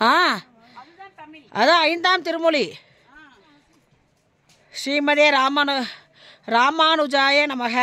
ஆ. அதான் ஐந்தாம் திருமொழி. ஸ்ரீமதே ராமானு ராமானுஜாய நமக.